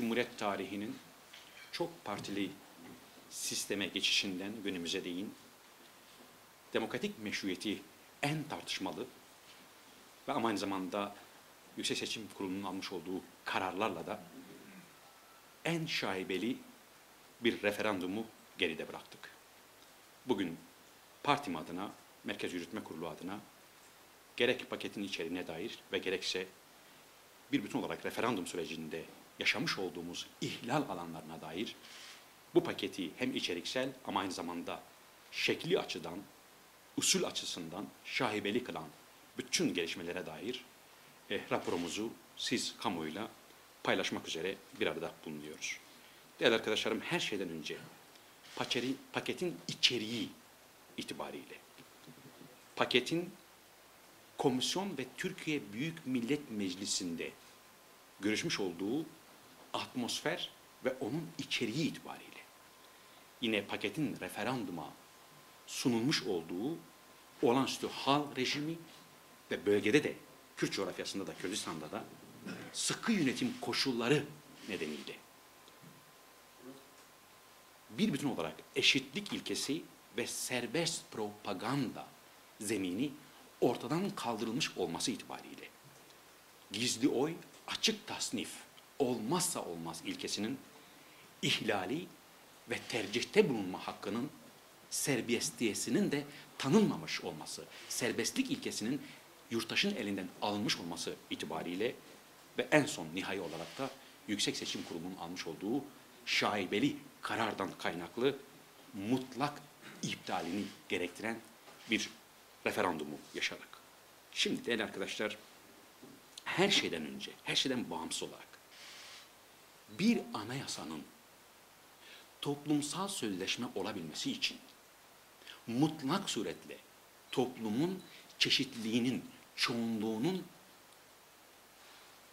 Cumhuriyet tarihinin çok partili sisteme geçişinden günümüze değin demokratik meşruiyeti en tartışmalı ve aynı zamanda Yüksek Seçim Kurulu'nun almış olduğu kararlarla da en şaibeli bir referandumu geride bıraktık. Bugün partim adına, Merkez Yürütme Kurulu adına gerek paketin içeriğine dair ve gerekse bir bütün olarak referandum sürecinde yaşamış olduğumuz ihlal alanlarına dair bu paketi hem içeriksel ama aynı zamanda şekli açıdan, usul açısından şahibeli kılan bütün gelişmelere dair e, raporumuzu siz kamuoyuyla paylaşmak üzere bir arada bulunuyoruz. Değerli arkadaşlarım her şeyden önce paketi, paketin içeriği itibariyle paketin komisyon ve Türkiye Büyük Millet Meclisi'nde görüşmüş olduğu atmosfer ve onun içeriği itibariyle. Yine paketin referanduma sunulmuş olduğu olağanüstü hal rejimi ve bölgede de Kürt coğrafyasında da Kürdistan'da da sıkı yönetim koşulları nedeniyle. Bir bütün olarak eşitlik ilkesi ve serbest propaganda zemini ortadan kaldırılmış olması itibariyle gizli oy, açık tasnif olmazsa olmaz ilkesinin ihlali ve tercihte bulunma hakkının serbestiyesinin de tanınmamış olması, serbestlik ilkesinin yurttaşın elinden alınmış olması itibariyle ve en son nihai olarak da Yüksek Seçim Kurulu'nun almış olduğu şaibeli karardan kaynaklı mutlak iptalini gerektiren bir referandumu yaşadık. Şimdi değerli arkadaşlar, her şeyden önce, her şeyden bağımsız olarak bir anayasanın toplumsal sözleşme olabilmesi için mutlak suretle toplumun çeşitliliğinin, çoğunluğunun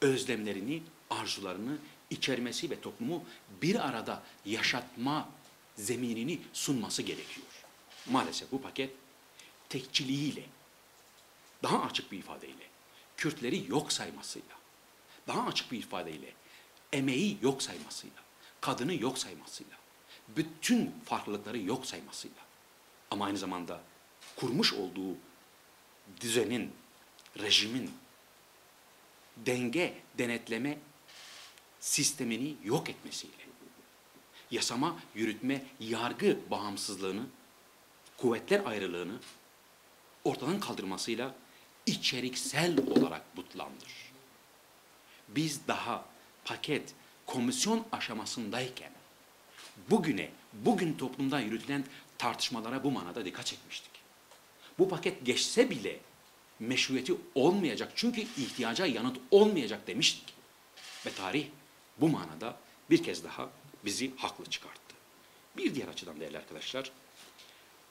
özlemlerini, arzularını içermesi ve toplumu bir arada yaşatma zeminini sunması gerekiyor. Maalesef bu paket tekçiliğiyle, daha açık bir ifadeyle, Kürtleri yok saymasıyla, daha açık bir ifadeyle, emeği yok saymasıyla, kadını yok saymasıyla, bütün farklılıkları yok saymasıyla ama aynı zamanda kurmuş olduğu düzenin, rejimin denge, denetleme sistemini yok etmesiyle, yasama, yürütme, yargı bağımsızlığını, kuvvetler ayrılığını ortadan kaldırmasıyla içeriksel olarak butlandır. Biz daha paket, komisyon aşamasındayken bugüne, bugün toplumda yürütülen tartışmalara bu manada dikkat çekmiştik. Bu paket geçse bile meşruiyeti olmayacak çünkü ihtiyaca yanıt olmayacak demiştik. Ve tarih bu manada bir kez daha bizi haklı çıkarttı. Bir diğer açıdan değerli arkadaşlar,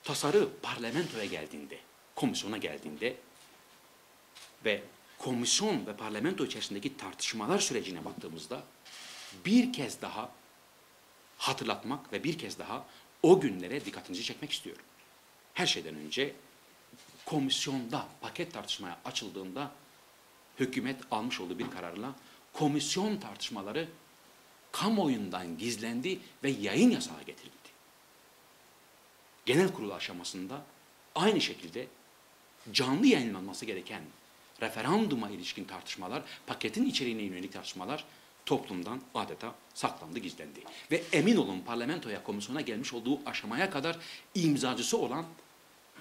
tasarı parlamentoya geldiğinde, komisyona geldiğinde ve komisyon ve parlamento içerisindeki tartışmalar sürecine baktığımızda bir kez daha hatırlatmak ve bir kez daha o günlere dikkatinizi çekmek istiyorum. Her şeyden önce komisyonda paket tartışmaya açıldığında hükümet almış olduğu bir kararla komisyon tartışmaları kamuoyundan gizlendi ve yayın yasağı getirildi. Genel kurulu aşamasında aynı şekilde canlı yayınlanması gereken referanduma ilişkin tartışmalar, paketin içeriğine yönelik tartışmalar toplumdan adeta saklandı, gizlendi. Ve emin olun parlamentoya, komisyona gelmiş olduğu aşamaya kadar imzacısı olan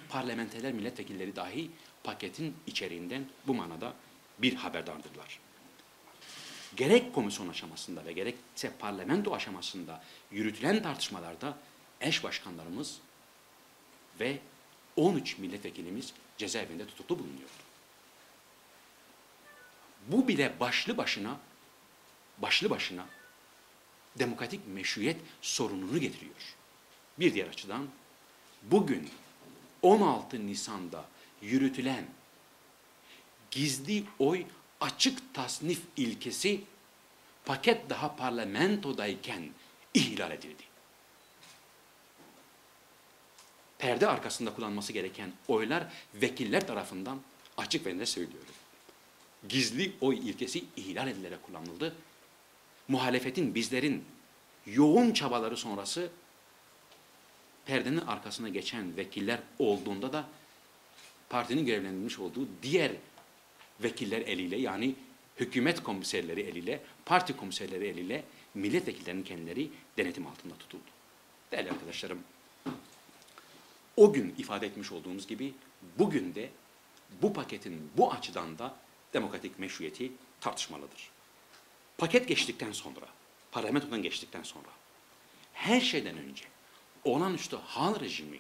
parlamenterler, milletvekilleri dahi paketin içeriğinden bu manada bir haberdardırlar. Gerek komisyon aşamasında ve gerekse parlamento aşamasında yürütülen tartışmalarda eş başkanlarımız ve 13 milletvekilimiz cezaevinde tutuklu bulunuyor. Bu bile başlı başına başlı başına demokratik meşruiyet sorununu getiriyor. Bir diğer açıdan bugün 16 Nisan'da yürütülen gizli oy açık tasnif ilkesi paket daha parlamentodayken ihlal edildi. Perde arkasında kullanması gereken oylar vekiller tarafından açık ve net söylüyorum. Gizli oy ilkesi ihlal edilerek kullanıldı muhalefetin, bizlerin yoğun çabaları sonrası perdenin arkasına geçen vekiller olduğunda da partinin görevlendirilmiş olduğu diğer vekiller eliyle yani hükümet komiserleri eliyle, parti komiserleri eliyle milletvekillerinin kendileri denetim altında tutuldu. Değerli arkadaşlarım, o gün ifade etmiş olduğumuz gibi bugün de bu paketin bu açıdan da demokratik meşruiyeti tartışmalıdır. Paket geçtikten sonra, parlamentodan geçtikten sonra her şeyden önce olağanüstü hal rejimi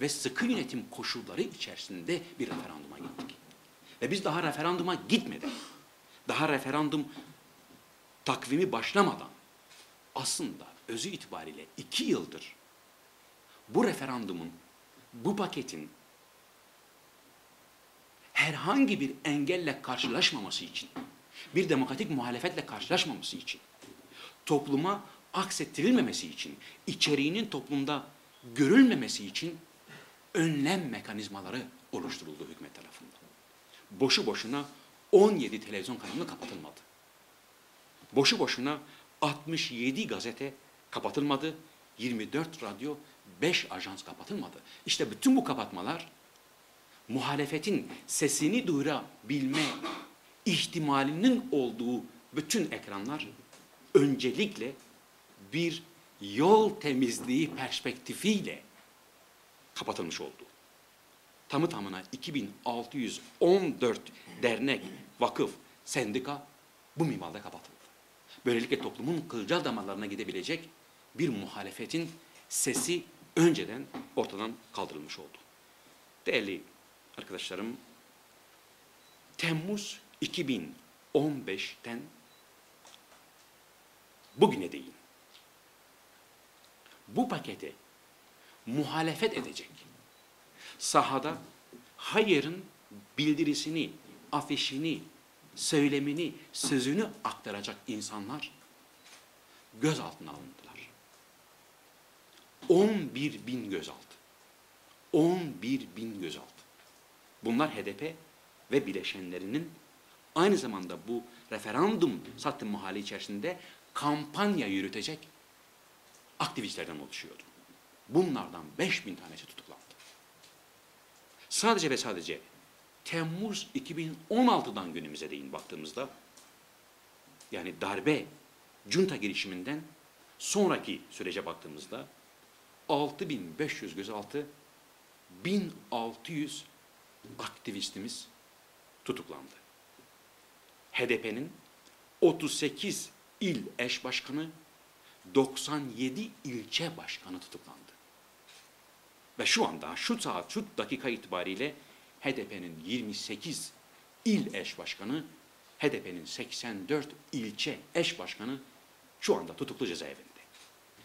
ve sıkı yönetim koşulları içerisinde bir referanduma gittik. Ve biz daha referanduma gitmeden, daha referandum takvimi başlamadan aslında özü itibariyle iki yıldır bu referandumun, bu paketin herhangi bir engelle karşılaşmaması için, bir demokratik muhalefetle karşılaşmaması için, topluma aksettirilmemesi için, içeriğinin toplumda görülmemesi için önlem mekanizmaları oluşturuldu hükümet tarafından. Boşu boşuna 17 televizyon kanalı kapatılmadı. Boşu boşuna 67 gazete kapatılmadı, 24 radyo, 5 ajans kapatılmadı. İşte bütün bu kapatmalar muhalefetin sesini duyurabilme ihtimalinin olduğu bütün ekranlar öncelikle bir yol temizliği perspektifiyle kapatılmış oldu. Tamı tamına 2614 dernek, vakıf, sendika bu minvalde kapatıldı. Böylelikle toplumun kılcal damarlarına gidebilecek bir muhalefetin sesi önceden ortadan kaldırılmış oldu. Değerli arkadaşlarım, Temmuz 2015'ten bugüne değin bu pakete muhalefet edecek, sahada hayırın bildirisini, afişini, söylemini, sözünü aktaracak insanlar gözaltına alındılar. 11 bin gözaltı. 11 bin gözaltı. Bunlar HDP ve bileşenlerinin aynı zamanda bu referandum satın muhali içerisinde kampanya yürütecek aktivistlerden oluşuyordu. Bunlardan 5 bin tanesi tutuklandı. Sadece ve sadece Temmuz 2016'dan günümüze değin baktığımızda yani darbe junta girişiminden sonraki sürece baktığımızda 6500 gözaltı 1600 aktivistimiz tutuklandı. HDP'nin 38 il eş başkanı 97 ilçe başkanı tutuklandı. Ve şu anda şu saat, şu dakika itibariyle HDP'nin 28 il eş başkanı, HDP'nin 84 ilçe eş başkanı şu anda tutuklu cezaevinde.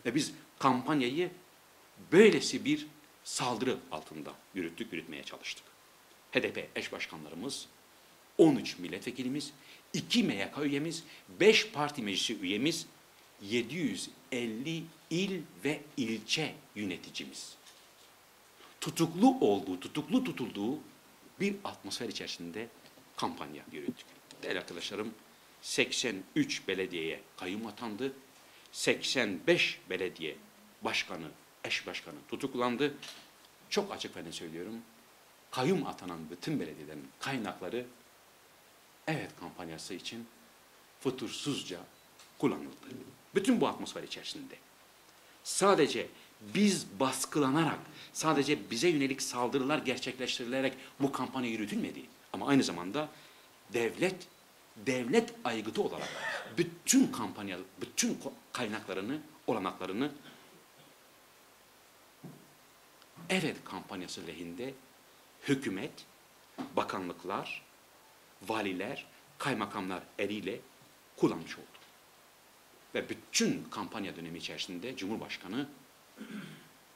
Ve biz kampanyayı böylesi bir saldırı altında yürüttük, yürütmeye çalıştık. HDP eş başkanlarımız, 13 milletvekilimiz, 2 MYK üyemiz, 5 parti meclisi üyemiz, 750 il ve ilçe yöneticimiz. Tutuklu olduğu, tutuklu tutulduğu bir atmosfer içerisinde kampanya yürüttük. Değerli arkadaşlarım, 83 belediyeye kayyum atandı. 85 belediye başkanı, eş başkanı tutuklandı. Çok açık ve söylüyorum. Kayyum atanan bütün belediyelerin kaynakları evet kampanyası için futursuzca kullanıldı. Bütün bu atmosfer içerisinde. Sadece biz baskılanarak, sadece bize yönelik saldırılar gerçekleştirilerek bu kampanya yürütülmedi. Ama aynı zamanda devlet, devlet aygıtı olarak bütün kampanya, bütün kaynaklarını, olanaklarını evet kampanyası lehinde hükümet, bakanlıklar, valiler, kaymakamlar eliyle kullanmış oldu. Ve bütün kampanya dönemi içerisinde Cumhurbaşkanı,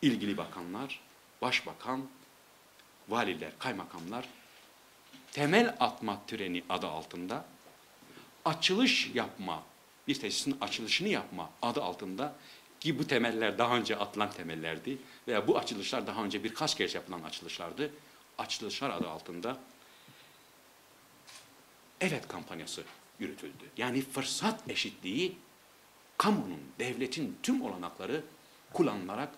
ilgili bakanlar, başbakan, valiler, kaymakamlar temel atma töreni adı altında açılış yapma, bir tesisin açılışını yapma adı altında ki bu temeller daha önce atılan temellerdi veya bu açılışlar daha önce birkaç kez yapılan açılışlardı. Açılışlar adı altında evet kampanyası yürütüldü. Yani fırsat eşitliği kamunun, devletin tüm olanakları kullanılarak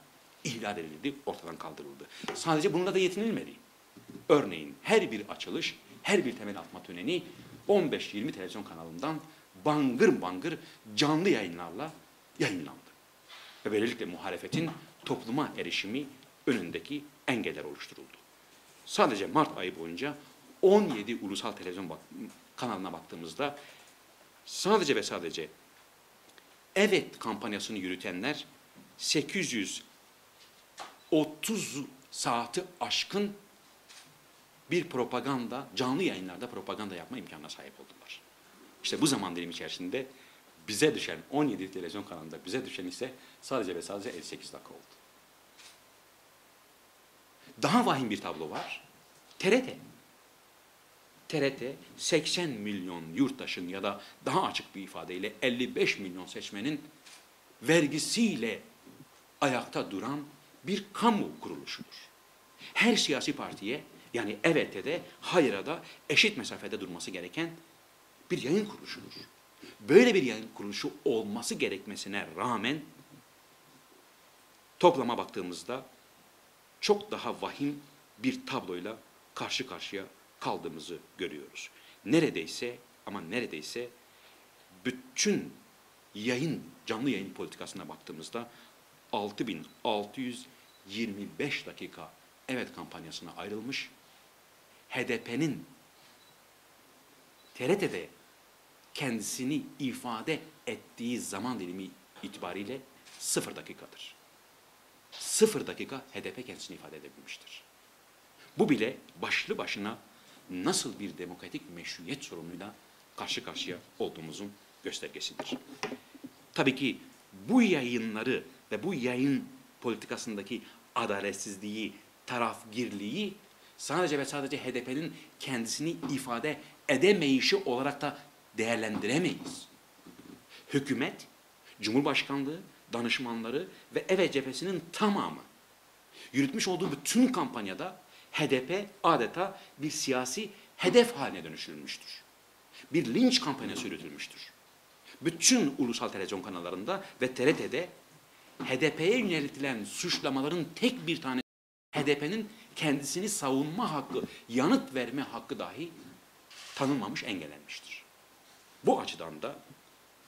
ihlal edildi, ortadan kaldırıldı. Sadece bununla da yetinilmedi. Örneğin her bir açılış, her bir temel atma töreni 15-20 televizyon kanalından bangır bangır canlı yayınlarla yayınlandı. Ve böylelikle muhalefetin topluma erişimi önündeki engeller oluşturuldu. Sadece Mart ayı boyunca 17 ulusal televizyon bak kanalına baktığımızda sadece ve sadece evet kampanyasını yürütenler 830 saati aşkın bir propaganda, canlı yayınlarda propaganda yapma imkanına sahip oldular. İşte bu zaman dilimi içerisinde bize düşen 17 televizyon kanalında bize düşen ise sadece ve sadece 58 dakika oldu. Daha vahim bir tablo var. TRT. TRT 80 milyon yurttaşın ya da daha açık bir ifadeyle 55 milyon seçmenin vergisiyle ayakta duran bir kamu kuruluşudur. Her siyasi partiye yani evette de hayır'a da eşit mesafede durması gereken bir yayın kuruluşudur. Böyle bir yayın kuruluşu olması gerekmesine rağmen toplama baktığımızda çok daha vahim bir tabloyla karşı karşıya kaldığımızı görüyoruz. Neredeyse ama neredeyse bütün yayın, canlı yayın politikasına baktığımızda 6625 dakika evet kampanyasına ayrılmış. HDP'nin TRT'de kendisini ifade ettiği zaman dilimi itibariyle sıfır dakikadır. Sıfır dakika HDP kendisini ifade edebilmiştir. Bu bile başlı başına nasıl bir demokratik meşruiyet sorunuyla karşı karşıya olduğumuzun göstergesidir. Tabii ki bu yayınları ve bu yayın politikasındaki adaletsizliği, tarafgirliği sadece ve sadece HDP'nin kendisini ifade edemeyişi olarak da değerlendiremeyiz. Hükümet, Cumhurbaşkanlığı, danışmanları ve Evet cephesinin tamamı yürütmüş olduğu bütün kampanyada HDP adeta bir siyasi hedef haline dönüştürülmüştür. Bir linç kampanyası yürütülmüştür. Bütün ulusal televizyon kanallarında ve TRT'de HDP'ye yöneltilen suçlamaların tek bir tane HDP'nin kendisini savunma hakkı, yanıt verme hakkı dahi tanınmamış, engellenmiştir. Bu açıdan da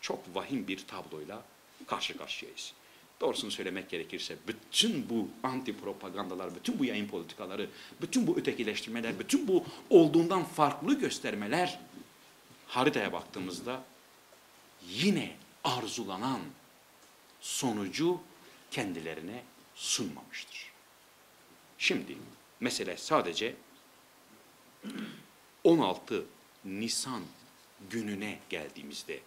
çok vahim bir tabloyla karşı karşıyayız. Doğrusunu söylemek gerekirse bütün bu anti propagandalar, bütün bu yayın politikaları, bütün bu ötekileştirmeler, bütün bu olduğundan farklı göstermeler haritaya baktığımızda yine arzulanan sonucu kendilerine sunmamıştır. Şimdi mesele sadece 16 Nisan gününe geldiğimizde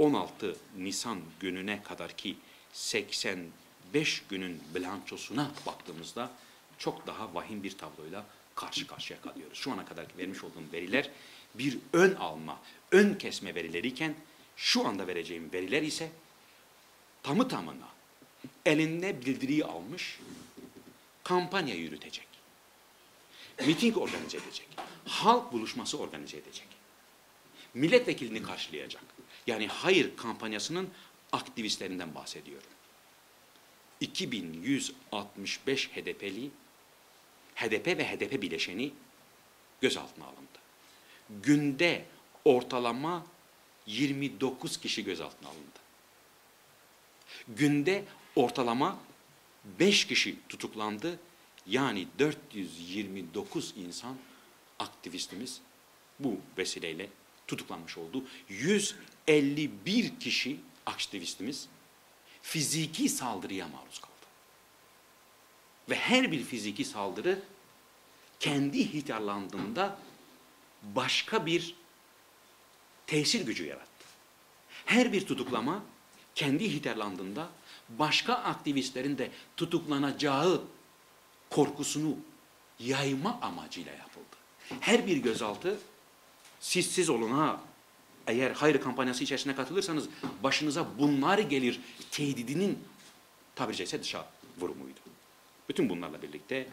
16 Nisan gününe kadar ki 85 günün bilançosuna baktığımızda çok daha vahim bir tabloyla karşı karşıya kalıyoruz. Şu ana kadar vermiş olduğum veriler bir ön alma, ön kesme verileriyken şu anda vereceğim veriler ise tamı tamına elinde bildiriyi almış kampanya yürütecek. Miting organize edecek. Halk buluşması organize edecek. Milletvekilini karşılayacak. Yani hayır kampanyasının aktivistlerinden bahsediyorum. 2165 HDP'li, HDP ve HDP bileşeni gözaltına alındı. Günde ortalama 29 kişi gözaltına alındı. Günde ortalama 5 kişi tutuklandı. Yani 429 insan aktivistimiz bu vesileyle tutuklanmış oldu. 151 kişi aktivistimiz fiziki saldırıya maruz kaldı. Ve her bir fiziki saldırı kendi ihtiyarlandığında başka bir tesir gücü yarattı. Her bir tutuklama kendi ihtiyarlandığında başka aktivistlerin de tutuklanacağı korkusunu yayma amacıyla yapıldı. Her bir gözaltı siz siz olun ha eğer hayır kampanyası içerisine katılırsanız başınıza bunlar gelir tehdidinin tabiri caizse dışa vurumuydu. Bütün bunlarla birlikte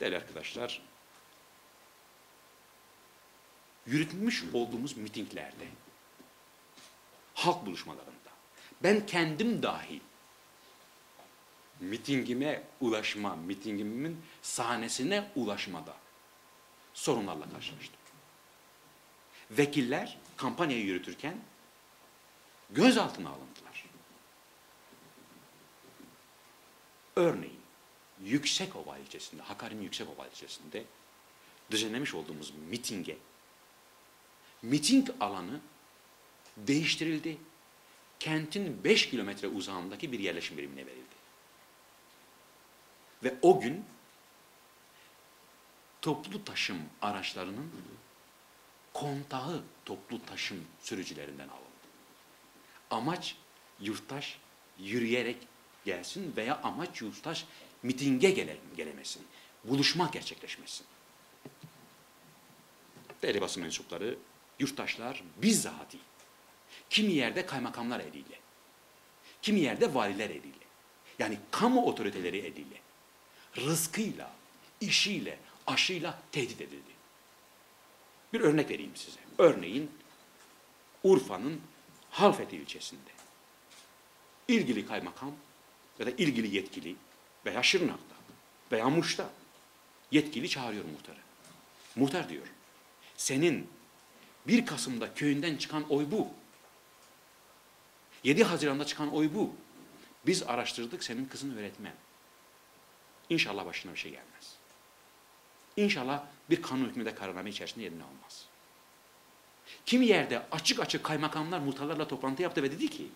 değerli arkadaşlar yürütmüş olduğumuz mitinglerde halk buluşmalarında Ben kendim dahil mitingime ulaşma, mitingimin sahnesine ulaşmada sorunlarla karşılaştım. Vekiller kampanyayı yürütürken gözaltına alındılar. Örneğin Yüksekova ilçesinde, Hakkari'nin Yüksekova ilçesinde düzenlemiş olduğumuz mitinge miting alanı değiştirildi. Kentin 5 kilometre uzağındaki bir yerleşim birimine verildi. Ve o gün toplu taşım araçlarının kontağı toplu taşım sürücülerinden alındı. Amaç yurttaş yürüyerek gelsin veya amaç yurttaş mitinge gele, gelemesin. Buluşma gerçekleşmesin. Değerli basın mensupları, yurttaşlar bizzati kimi yerde kaymakamlar eliyle, kimi yerde valiler eliyle, yani kamu otoriteleri eliyle, rızkıyla, işiyle, aşıyla tehdit edildi. Bir örnek vereyim size. Örneğin Urfa'nın Halfeti ilçesinde ilgili kaymakam ya da ilgili yetkili veya Şırnak'ta veya Muş'ta yetkili çağırıyor muhtarı. Muhtar diyor, senin 1 Kasım'da köyünden çıkan oy bu. 7 Haziran'da çıkan oy bu. Biz araştırdık senin kızın öğretmen. İnşallah başına bir şey gelmez. İnşallah bir kanun hükmünde kararname içerisinde yerini almaz. Kimi yerde açık açık kaymakamlar muhtarlarla toplantı yaptı ve dedi ki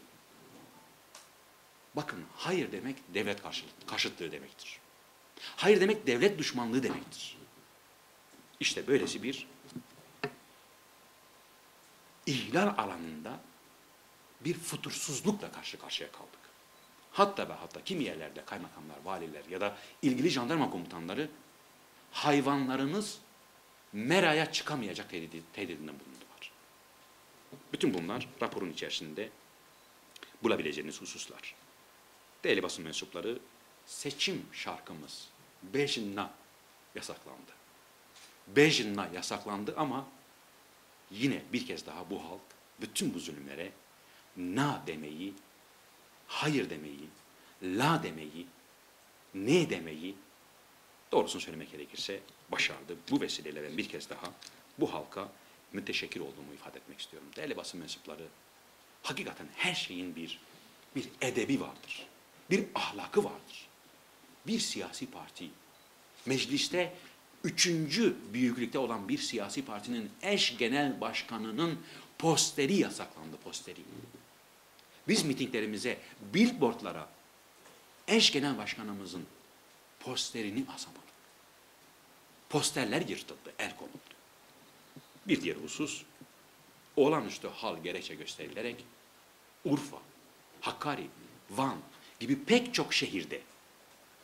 bakın hayır demek devlet karşıtlığı demektir. Hayır demek devlet düşmanlığı demektir. İşte böylesi bir ihlal alanında bir futursuzlukla karşı karşıya kaldık. Hatta ve hatta kimi yerlerde kaymakamlar, valiler ya da ilgili jandarma komutanları hayvanlarınız meraya çıkamayacak tehdidi, tehdidinden bulundular. Bütün bunlar raporun içerisinde bulabileceğiniz hususlar. Değerli basın mensupları, seçim şarkımız Bejinna yasaklandı. Bejinna yasaklandı ama yine bir kez daha bu halk bütün bu zulümlere na demeyi, hayır demeyi, la demeyi, ne demeyi doğrusunu söylemek gerekirse başardı. Bu vesileyle ben bir kez daha bu halka müteşekkir olduğumu ifade etmek istiyorum. Değerli basın mensupları, hakikaten her şeyin bir bir edebi vardır. Bir ahlakı vardır. Bir siyasi parti, mecliste üçüncü büyüklükte olan bir siyasi partinin eş genel başkanının posteri yasaklandı, posteri. Biz mitinglerimize, billboardlara eş genel başkanımızın posterini asamadık. Posterler yırtıldı, el konuldu. Bir diğer husus, olağanüstü hal gerekçe gösterilerek Urfa, Hakkari, Van gibi pek çok şehirde,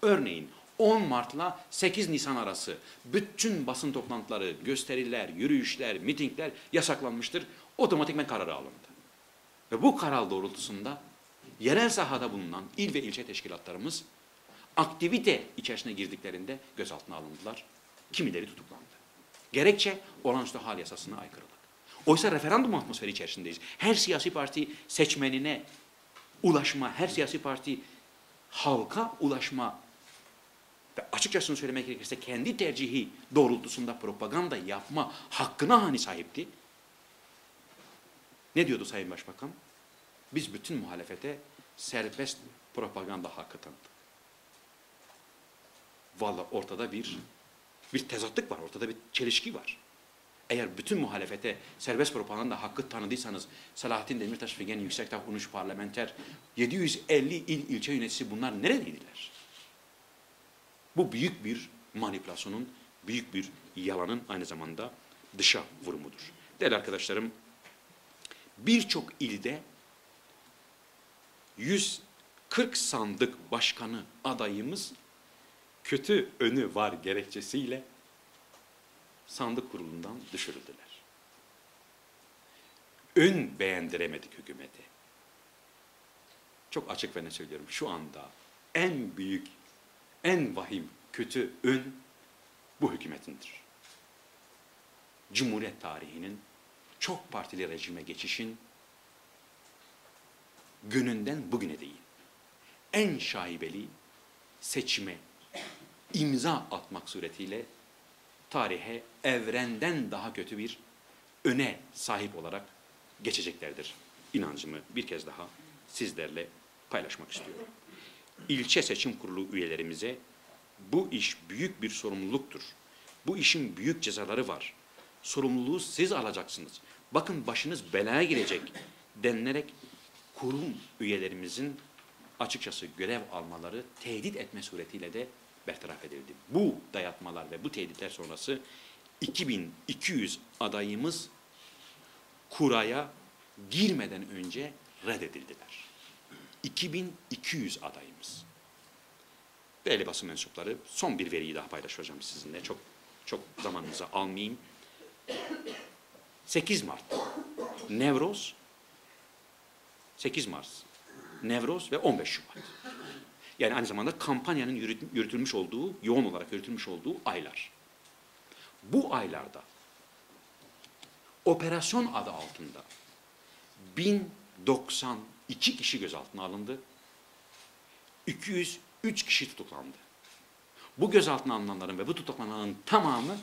örneğin 10 Mart'la 8 Nisan arası bütün basın toplantıları, gösteriler, yürüyüşler, mitingler yasaklanmıştır. Otomatikmen kararı alındı. Ve bu karar doğrultusunda yerel sahada bulunan il ve ilçe teşkilatlarımız aktivite içerisine girdiklerinde gözaltına alındılar. Kimileri tutuklandı. Gerekçe olağanüstü hal yasasına aykırılık. Oysa referandum atmosferi içerisindeyiz. Her siyasi parti seçmenine ulaşma, her siyasi parti halka ulaşma ve açıkçası söylemek gerekirse kendi tercihi doğrultusunda propaganda yapma hakkına hani sahipti. Ne diyordu Sayın Başbakan? Biz bütün muhalefete serbest propaganda hakkı tanıdık. Valla ortada bir bir tezatlık var, ortada bir çelişki var. Eğer bütün muhalefete serbest propaganda hakkı tanıdıysanız Selahattin Demirtaş, Figen Yüksekdağ, Unuş Parlamenter, 750 il ilçe yöneticisi bunlar neredeydiler? Bu büyük bir manipülasyonun, büyük bir yalanın aynı zamanda dışa vurumudur. Değerli arkadaşlarım, birçok ilde 140 sandık başkanı adayımız kötü önü var gerekçesiyle sandık kurulundan düşürüldüler. Ön beğendiremedik hükümeti. Çok açık ve ne söylüyorum. Şu anda en büyük, en vahim kötü ön bu hükümetindir. Cumhuriyet tarihinin çok partili rejime geçişin gününden bugüne değin en şaibeli seçime imza atmak suretiyle tarihe evrenden daha kötü bir öne sahip olarak geçeceklerdir. İnancımı bir kez daha sizlerle paylaşmak istiyorum. İlçe seçim kurulu üyelerimize bu iş büyük bir sorumluluktur. Bu işin büyük cezaları var. Sorumluluğu siz alacaksınız. Bakın başınız belaya girecek denilerek kurum üyelerimizin açıkçası görev almaları tehdit etme suretiyle de bertaraf edildi. Bu dayatmalar ve bu tehditler sonrası 2200 adayımız kuraya girmeden önce reddedildiler. 2200 adayımız. Değerli basın mensupları son bir veriyi daha paylaşacağım sizinle. Çok çok zamanınızı almayayım. 8 Mart Nevroz 8 Mart Nevroz ve 15 Şubat. Yani aynı zamanda kampanyanın yürütülmüş olduğu, yoğun olarak yürütülmüş olduğu aylar. Bu aylarda operasyon adı altında 1092 kişi gözaltına alındı. 203 kişi tutuklandı. Bu gözaltına alınanların ve bu tutuklananların tamamı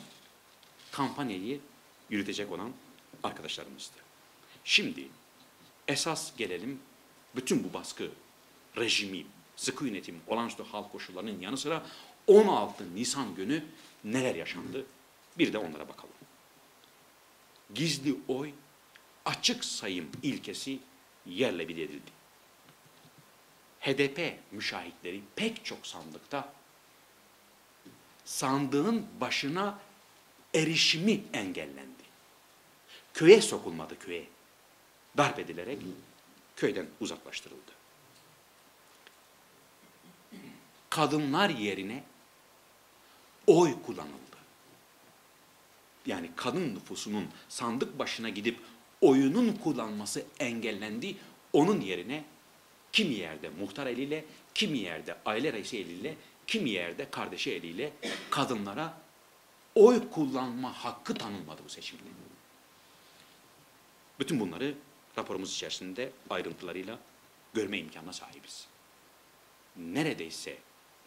kampanyayı yürütecek olan arkadaşlarımızdı. Şimdi esas gelelim bütün bu baskı rejimi, sıkı yönetim, olağanüstü hal koşullarının yanı sıra 16 Nisan günü neler yaşandı? Bir de onlara bakalım. Gizli oy, açık sayım ilkesi yerle bir edildi. HDP müşahitleri pek çok sandıkta sandığın başına erişimi engellendi. Köye sokulmadı köye. Darp edilerek köyden uzaklaştırıldı. Kadınlar yerine oy kullanıldı. Yani kadın nüfusunun sandık başına gidip oyunun kullanması engellendi. Onun yerine kimi yerde muhtar eliyle, kimi yerde aile reisi eliyle, kimi yerde kardeşi eliyle kadınlara oy kullanma hakkı tanınmadı bu seçimde. Bütün bunları raporumuz içerisinde ayrıntılarıyla görme imkanına sahibiz. Neredeyse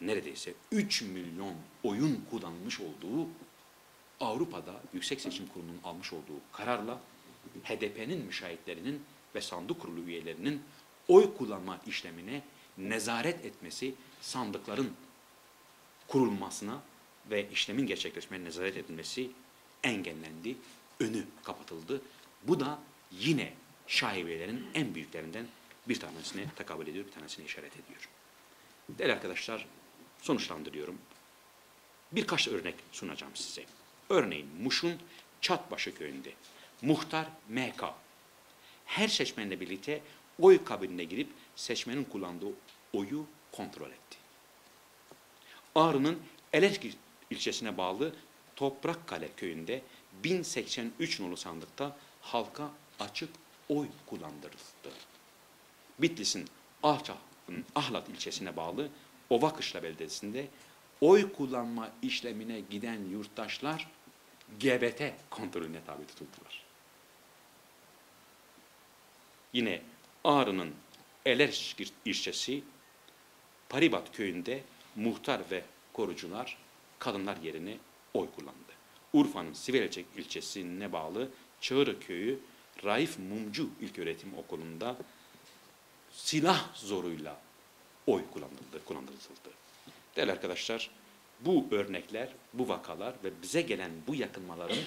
neredeyse 3 milyon oyun kullanılmış olduğu Avrupa'da Yüksek Seçim Kurulu'nun almış olduğu kararla HDP'nin müşahitlerinin ve sandık kurulu üyelerinin oy kullanma işlemine nezaret etmesi sandıkların kurulmasına ve işlemin gerçekleşmeye nezaret edilmesi engellendi, önü kapatıldı. Bu da yine şaibelerin en büyüklerinden bir tanesine tekabül ediyor, bir tanesine işaret ediyor. Değerli arkadaşlar, sonuçlandırıyorum. Birkaç örnek sunacağım size. Örneğin Muş'un Çatbaşı köyünde muhtar MK her seçmenle birlikte oy kabinine girip seçmenin kullandığı oyu kontrol etti. Ağrı'nın Eleşki ilçesine bağlı Toprakkale köyünde 1083 nolu sandıkta halka açık oy kullandırıldı. Bitlis'in Ahlat ilçesine bağlı Ovakışla beldesinde oy kullanma işlemine giden yurttaşlar GBT kontrolüne tabi tutuldular. Yine Ağrı'nın Elerşkir ilçesi Paribat köyünde muhtar ve korucular kadınlar yerine oy kullandı. Urfa'nın Siverecek ilçesine bağlı Çağrı köyü Raif Mumcu İlköğretim Okulu'nda silah zoruyla oy kullanıldı, kullanıldı. Değerli arkadaşlar, bu örnekler, bu vakalar ve bize gelen bu yakınmaların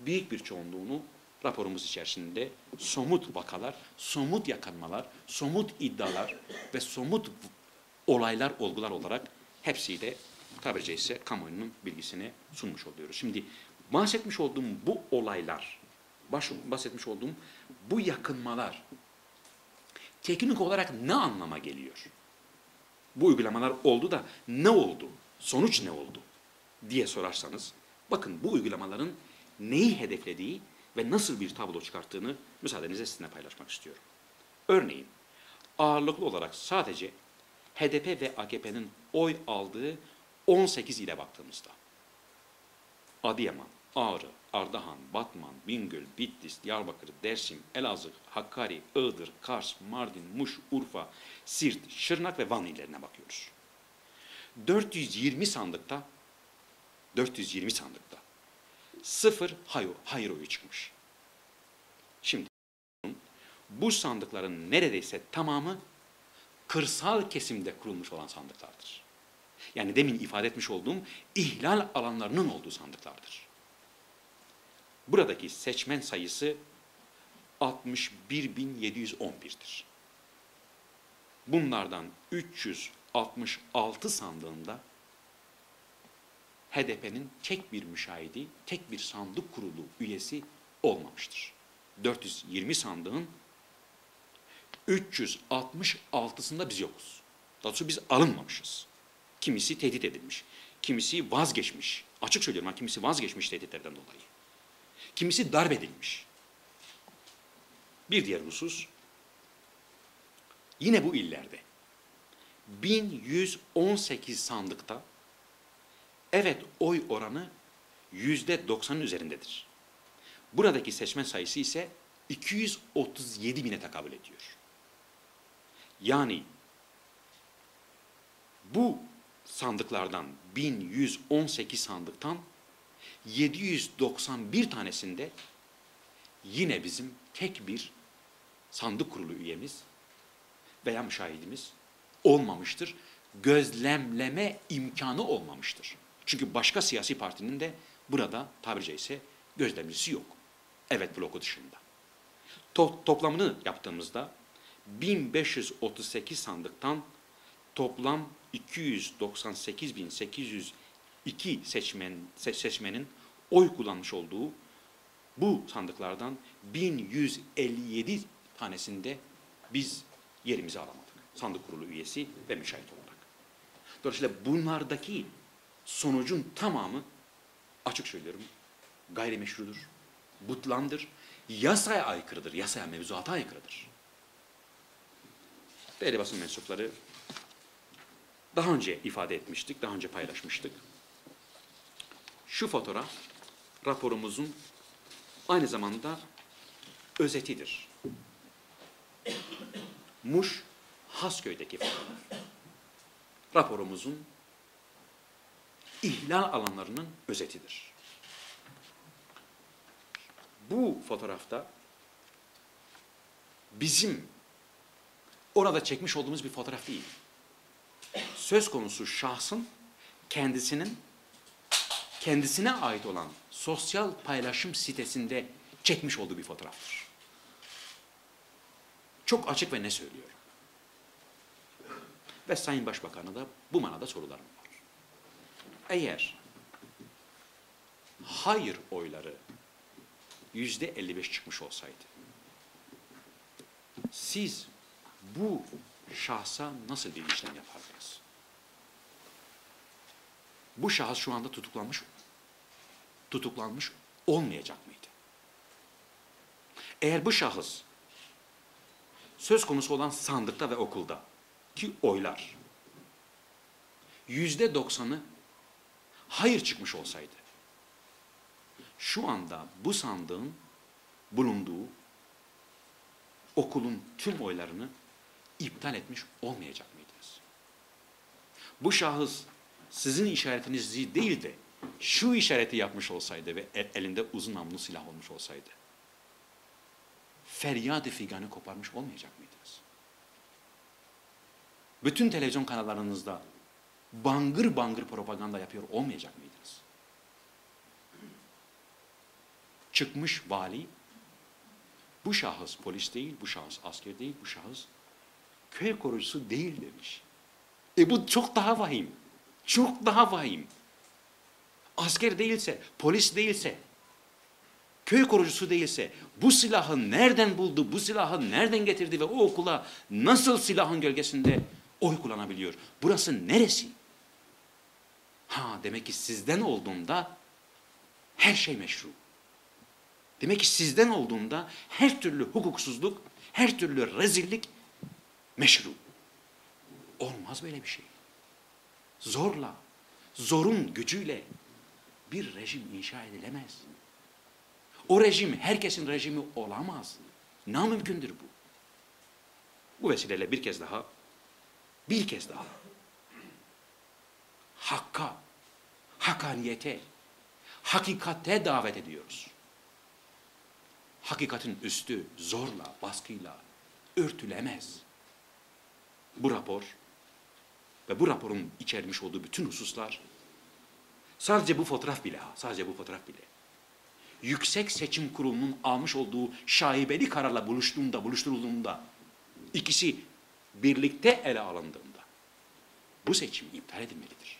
büyük bir çoğunluğunu raporumuz içerisinde somut vakalar, somut yakınmalar, somut iddialar ve somut olaylar, olgular olarak hepsiyle tabiri caizse kamuoyunun bilgisine sunmuş oluyoruz. Şimdi bahsetmiş olduğum bu olaylar, bahsetmiş olduğum bu yakınmalar teknik olarak ne anlama geliyor? Bu uygulamalar oldu da ne oldu? Sonuç ne oldu? diye sorarsanız bakın bu uygulamaların neyi hedeflediği ve nasıl bir tablo çıkarttığını müsaadenizle sizinle paylaşmak istiyorum. Örneğin ağırlıklı olarak sadece HDP ve AKP'nin oy aldığı 18 ile baktığımızda Adıyaman, Ağrı, Ardahan, Batman, Bingöl, Bitlis, Diyarbakır, Dersim, Elazığ, Hakkari, Iğdır, Kars, Mardin, Muş, Urfa, Sirt, Şırnak ve Van illerine bakıyoruz. 420 sandıkta 420 sandıkta sıfır hayır, hayır oyu çıkmış. Şimdi bu sandıkların neredeyse tamamı kırsal kesimde kurulmuş olan sandıklardır. Yani demin ifade etmiş olduğum ihlal alanlarının olduğu sandıklardır. Buradaki seçmen sayısı 61.711'dir. Bunlardan 366 sandığında HDP'nin tek bir müşahidi, tek bir sandık kurulu üyesi olmamıştır. 420 sandığın 366'sında biz yokuz. Daha biz alınmamışız. Kimisi tehdit edilmiş, kimisi vazgeçmiş. Açık söylüyorum kimisi vazgeçmiş tehditlerden dolayı. Kimisi darp edilmiş. Bir diğer husus, yine bu illerde 1118 sandıkta evet oy oranı yüzde 90'ın üzerindedir. Buradaki seçmen sayısı ise 237 bine tekabül ediyor. Yani bu sandıklardan 1118 sandıktan 791 tanesinde yine bizim tek bir sandık kurulu üyemiz veya müşahidimiz olmamıştır. Gözlemleme imkanı olmamıştır. Çünkü başka siyasi partinin de burada tabiri caizse gözlemcisi yok. Evet bloku dışında. To toplamını yaptığımızda 1538 sandıktan toplam 298.802 seçmen, seçmenin oy kullanmış olduğu bu sandıklardan 1157 tanesinde biz yerimizi alamadık. Sandık kurulu üyesi ve müşahit olarak. Dolayısıyla bunlardaki sonucun tamamı açık söylüyorum gayrimeşrudur, butlandır, yasaya aykırıdır, yasaya mevzuata aykırıdır. Değerli basın mensupları, daha önce ifade etmiştik, daha önce paylaşmıştık. Şu fotoğraf raporumuzun aynı zamanda özetidir. Muş Hasköy'deki fotoğraf. Raporumuzun ihlal alanlarının özetidir. Bu fotoğrafta bizim orada çekmiş olduğumuz bir fotoğraf değil. Söz konusu şahsın kendisinin kendisine ait olan sosyal paylaşım sitesinde çekmiş olduğu bir fotoğraftır. Çok açık ve ne söylüyor. Ve Sayın Başbakan'a da bu manada sorularım var. Eğer hayır oyları yüzde 55 çıkmış olsaydı, siz bu şahsa nasıl bir işlem yapardınız? Bu şahıs şu anda tutuklanmış, tutuklanmış olmayacak mıydı? Eğer bu şahıs söz konusu olan sandıkta ve okulda ki oylar yüzde doksanı hayır çıkmış olsaydı şu anda bu sandığın bulunduğu okulun tüm oylarını iptal etmiş olmayacak mıydınız? Bu şahıs sizin işaretinizi değil de şu işareti yapmış olsaydı ve elinde uzun namlu silah olmuş olsaydı feryat-ı figanı koparmış olmayacak mıydınız? Bütün televizyon kanallarınızda bangır bangır propaganda yapıyor olmayacak mıydınız? Çıkmış vali, bu şahıs polis değil, bu şahıs asker değil, bu şahıs köy korucusu değil demiş. E bu çok daha vahim. Çok daha vahim. Asker değilse, polis değilse, köy korucusu değilse bu silahı nereden buldu, bu silahı nereden getirdi ve o okula nasıl silahın gölgesinde oy kullanabiliyor? Burası neresi? Ha demek ki sizden olduğunda her şey meşru. Demek ki sizden olduğunda her türlü hukuksuzluk, her türlü rezillik meşru. Olmaz böyle bir şey. Zorla, zorun gücüyle bir rejim inşa edilemez. O rejim herkesin rejimi olamaz. Namümkündür bu. Bu vesileyle bir kez daha, bir kez daha hakka, hakaniyete, hakikate davet ediyoruz. Hakikatin üstü zorla, baskıyla örtülemez. Bu rapor ve bu raporun içermiş olduğu bütün hususlar sadece bu fotoğraf bile, ha, sadece bu fotoğraf bile Yüksek Seçim Kurulu'nun almış olduğu şaibeli kararla buluştuğunda, buluşturulduğunda ikisi birlikte ele alındığında bu seçim iptal edilmelidir.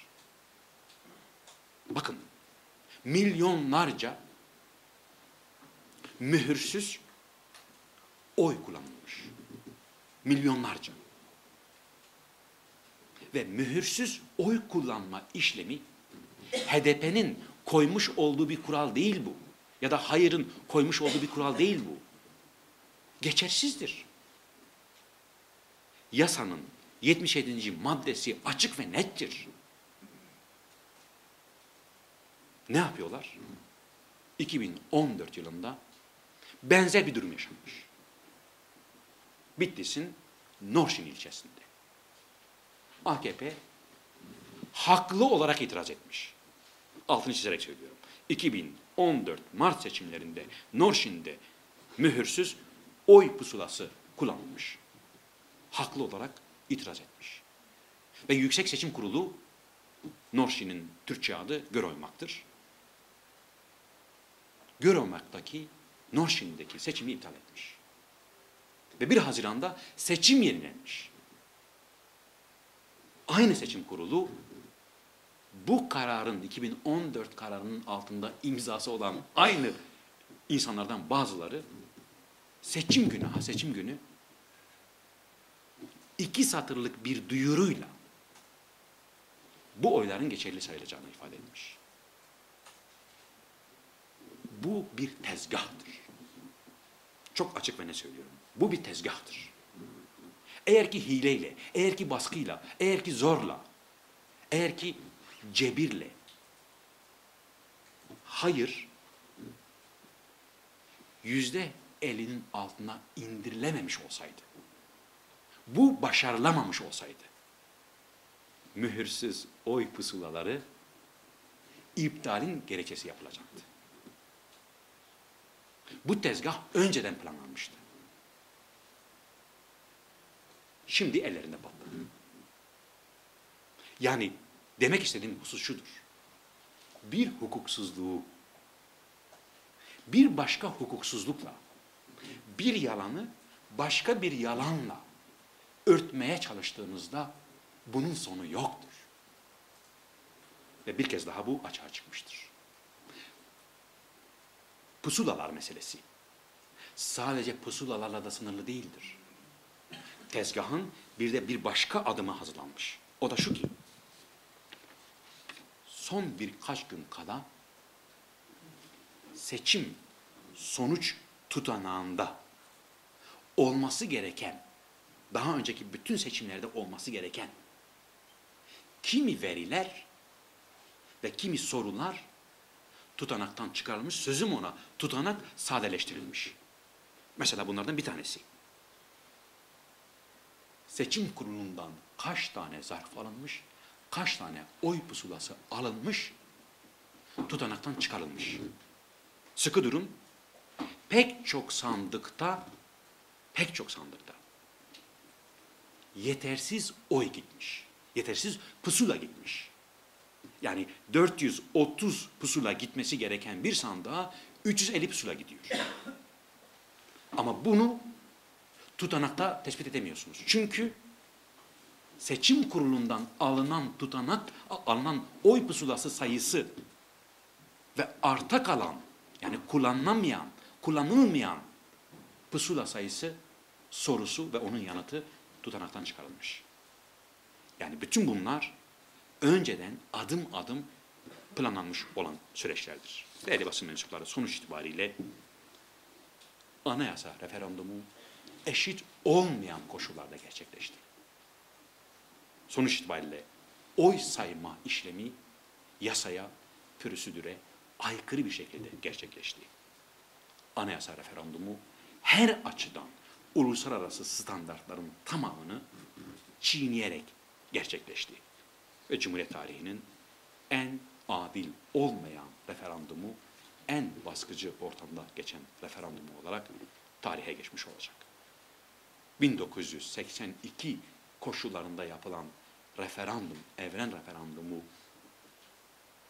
Bakın milyonlarca mühürsüz oy kullanılmış. Milyonlarca. Ve mühürsüz oy kullanma işlemi HDP'nin koymuş olduğu bir kural değil bu. Ya da hayırın koymuş olduğu bir kural değil bu. Geçersizdir. Yasanın 77. maddesi açık ve nettir. Ne yapıyorlar? 2014 yılında benzer bir durum yaşanmış. Bitlis'in Norşin ilçesinde. AKP haklı olarak itiraz etmiş. Altını çizerek söylüyorum. 2014 Mart seçimlerinde Norşin'de mühürsüz oy pusulası kullanılmış. Haklı olarak itiraz etmiş. Ve Yüksek Seçim Kurulu Norşin'in Türkçe adı Göroymak'tır. Göroymak'taki Norşin'deki seçimi iptal etmiş. Ve 1 Haziran'da seçim yenilenmiş. Aynı seçim kurulu bu kararın 2014 kararının altında imzası olan aynı insanlardan bazıları seçim günü, ha seçim günü iki satırlık bir duyuruyla bu oyların geçerli sayılacağını ifade etmiş. Bu bir tezgahtır. Çok açık ve ne söylüyorum. Bu bir tezgahtır. Eğer ki hileyle, eğer ki baskıyla, eğer ki zorla, eğer ki cebirle, hayır, yüzde elinin altına indirilememiş olsaydı, bu başarılamamış olsaydı, mühürsüz oy pusulaları iptalin gerekçesi yapılacaktı. Bu tezgah önceden planlanmıştı. Şimdi ellerinde patladı. Yani demek istediğim husus şudur. Bir hukuksuzluğu bir başka hukuksuzlukla bir yalanı başka bir yalanla örtmeye çalıştığınızda bunun sonu yoktur. Ve bir kez daha bu açığa çıkmıştır. Pusulalar meselesi sadece pusulalarla da sınırlı değildir. Tezgahın bir de bir başka adımı hazırlanmış. O da şu ki, son birkaç gün kala seçim sonuç tutanağında olması gereken, daha önceki bütün seçimlerde olması gereken kimi veriler ve kimi sorular tutanaktan çıkarılmış. Sözüm ona tutanak sadeleştirilmiş. Mesela bunlardan bir tanesi. Seçim kurulundan kaç tane zarf alınmış, kaç tane oy pusulası alınmış, tutanaktan çıkarılmış. Sıkı durun, pek çok sandıkta, pek çok sandıkta yetersiz oy gitmiş. Yetersiz pusula gitmiş. Yani 430 pusula gitmesi gereken bir sandığa 350 pusula gidiyor. Ama bunu tutanakta tespit edemiyorsunuz. Çünkü seçim kurulundan alınan tutanak, alınan oy pusulası sayısı ve arta kalan yani kullanılamayan, kullanılmayan pusula sayısı sorusu ve onun yanıtı tutanaktan çıkarılmış. Yani bütün bunlar önceden adım adım planlanmış olan süreçlerdir. Değerli basın mensupları sonuç itibariyle anayasa referandumu eşit olmayan koşullarda gerçekleşti. Sonuç itibariyle oy sayma işlemi yasaya, pürüsüdüre aykırı bir şekilde gerçekleşti. anayasa referandumu her açıdan uluslararası standartların tamamını çiğneyerek gerçekleşti. Ve Cumhuriyet tarihinin en adil olmayan referandumu, en baskıcı ortamda geçen referandumu olarak tarihe geçmiş olacak. 1982 koşullarında yapılan referandum, evren referandumu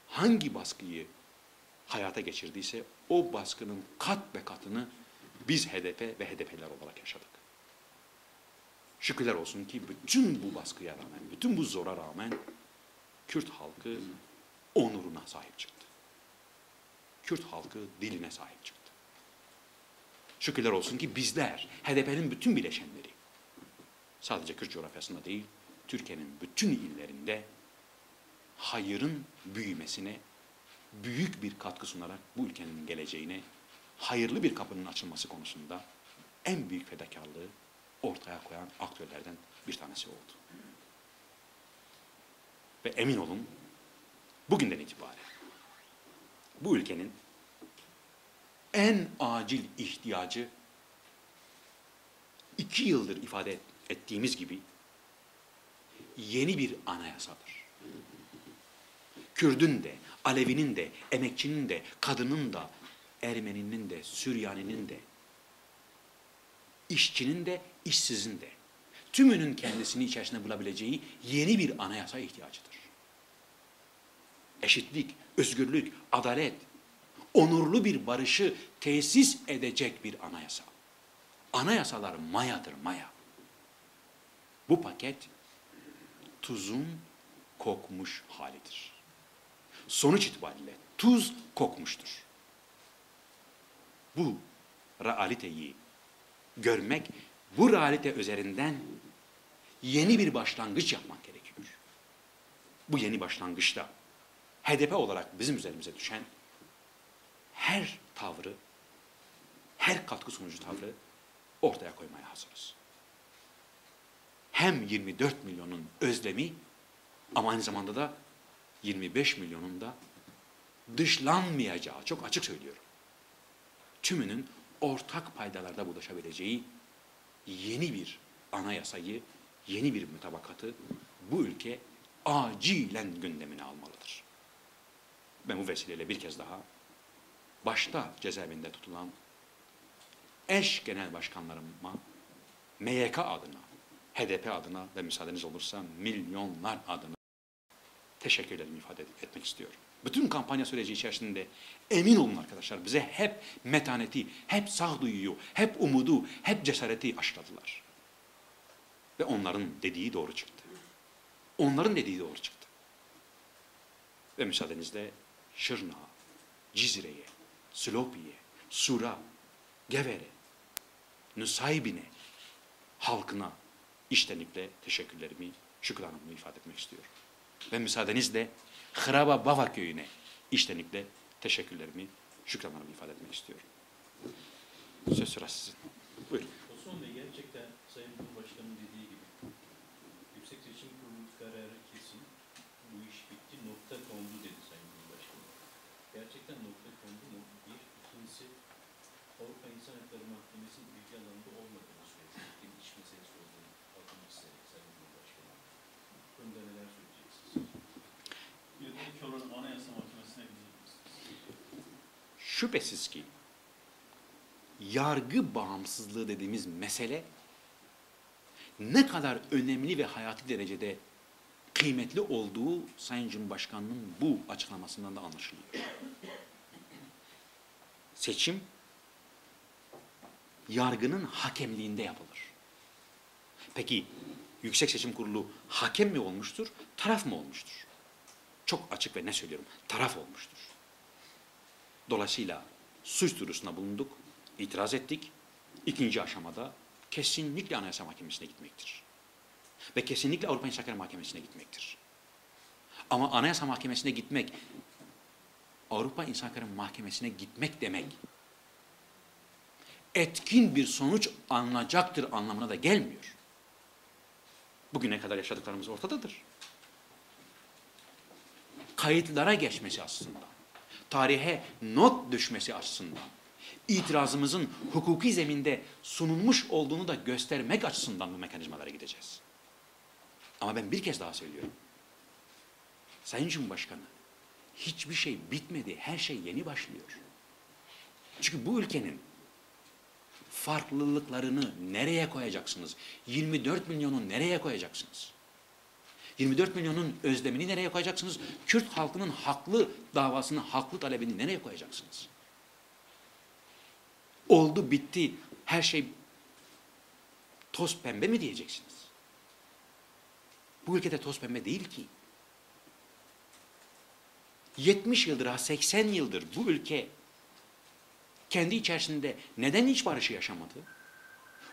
hangi baskıyı hayata geçirdiyse o baskının kat ve katını biz HDP ve HDP'ler olarak yaşadık. Şükürler olsun ki bütün bu baskıya rağmen, bütün bu zora rağmen Kürt halkı onuruna sahip çıktı. Kürt halkı diline sahip çıktı. Şükürler olsun ki bizler, HDP'nin bütün bileşenleri, sadece Kürt coğrafyasında değil, Türkiye'nin bütün illerinde hayırın büyümesine büyük bir katkı sunarak bu ülkenin geleceğine hayırlı bir kapının açılması konusunda en büyük fedakarlığı ortaya koyan aktörlerden bir tanesi oldu. Ve emin olun bugünden itibaren bu ülkenin en acil ihtiyacı iki yıldır ifade ettiğimiz gibi yeni bir anayasadır. Kürdün de, Alevinin de, emekçinin de, kadının da, Ermeninin de, Süryaninin de, işçinin de, işsizin de, tümünün kendisini içerisinde bulabileceği yeni bir anayasa ihtiyacıdır. Eşitlik, özgürlük, adalet, onurlu bir barışı tesis edecek bir anayasa. Anayasalar mayadır, maya. Bu paket tuzun kokmuş halidir. Sonuç itibariyle tuz kokmuştur. Bu realiteyi görmek, bu realite üzerinden yeni bir başlangıç yapmak gerekiyor. Bu yeni başlangıçta HDP olarak bizim üzerimize düşen her tavrı, her katkı sunucu tavrı ortaya koymaya hazırız. Hem 24 milyonun özlemi ama aynı zamanda da 25 milyonun da dışlanmayacağı, çok açık söylüyorum. Tümünün ortak paydalarda buluşabileceği yeni bir anayasayı, yeni bir mütabakatı bu ülke acilen gündemine almalıdır. Ben bu vesileyle bir kez daha başta cezaevinde tutulan eş genel başkanlarıma MYK adına, HDP adına ve müsaadeniz olursa milyonlar adına teşekkürlerimi ifade etmek istiyorum. Bütün kampanya süreci içerisinde emin olun arkadaşlar bize hep metaneti, hep sağduyuyu, hep umudu, hep cesareti aşıladılar. Ve onların dediği doğru çıktı. Onların dediği doğru çıktı. Ve müsaadenizle Şırnağa, Cizre'ye, Slopi'ye, Sura, Gevere, Nusaybin'e, halkına iştenlikle teşekkürlerimi, şükranımı ifade etmek istiyorum. Ve müsaadenizle Hraba Bava köyüne iştenlikle teşekkürlerimi, şükranlarımı ifade etmek istiyorum. Söz sırası sizin. Buyurun. Osman Bey gerçekten Sayın Cumhurbaşkanı'nın dediği gibi Yüksek Seçim Kurulu kararı kesin, bu iş bitti, nokta kondu dedi Sayın Cumhurbaşkanı. Gerçekten nokta kondu mu? Bir, ikincisi Avrupa İnsan Hakları Mahkemesi'nin bilgi alanında olmadığını söyledi. Bir iş meselesi olduğunu altını çizerek Sayın Cumhurbaşkanı. Bu konuda neler söyleyeceksiniz? Yönelik olan Anayasa Mahkemesi'ne gidecek misiniz? Şüphesiz ki yargı bağımsızlığı dediğimiz mesele ne kadar önemli ve hayati derecede kıymetli olduğu Sayın Cumhurbaşkanı'nın bu açıklamasından da anlaşılıyor. Seçim yargının hakemliğinde yapılır. Peki Yüksek Seçim Kurulu hakem mi olmuştur, taraf mı olmuştur? Çok açık ve ne söylüyorum, taraf olmuştur. Dolayısıyla suç duyurusuna bulunduk, itiraz ettik. İkinci aşamada kesinlikle Anayasa Mahkemesi'ne gitmektir. Ve kesinlikle Avrupa İnsan Hakları Mahkemesi'ne gitmektir. Ama Anayasa Mahkemesi'ne gitmek, Avrupa İnsan Hakları Mahkemesi'ne gitmek demek, etkin bir sonuç alınacaktır anlamına da gelmiyor. Bugüne kadar yaşadıklarımız ortadadır. Kayıtlara geçmesi açısından, tarihe not düşmesi açısından, itirazımızın hukuki zeminde sunulmuş olduğunu da göstermek açısından bu mekanizmalara gideceğiz. Ama ben bir kez daha söylüyorum. Sayın Cumhurbaşkanı, hiçbir şey bitmedi, her şey yeni başlıyor. Çünkü bu ülkenin farklılıklarını nereye koyacaksınız? 24 milyonu nereye koyacaksınız? 24 milyonun özlemini nereye koyacaksınız? Kürt halkının haklı davasını, haklı talebini nereye koyacaksınız? Oldu, bitti, her şey toz pembe mi diyeceksiniz? Bu ülkede toz pembe değil ki. 70 yıldır, 80 yıldır bu ülke kendi içerisinde neden hiç barışı yaşamadı?